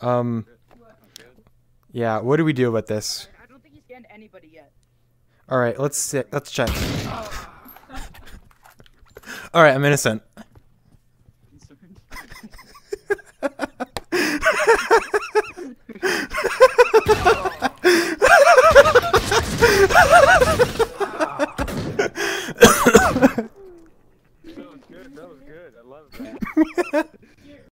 Um. Yeah, what do we do about this? I don't think he's scanned anybody yet. All right, let's see, let's check. All right, I'm innocent. That was good. I love that.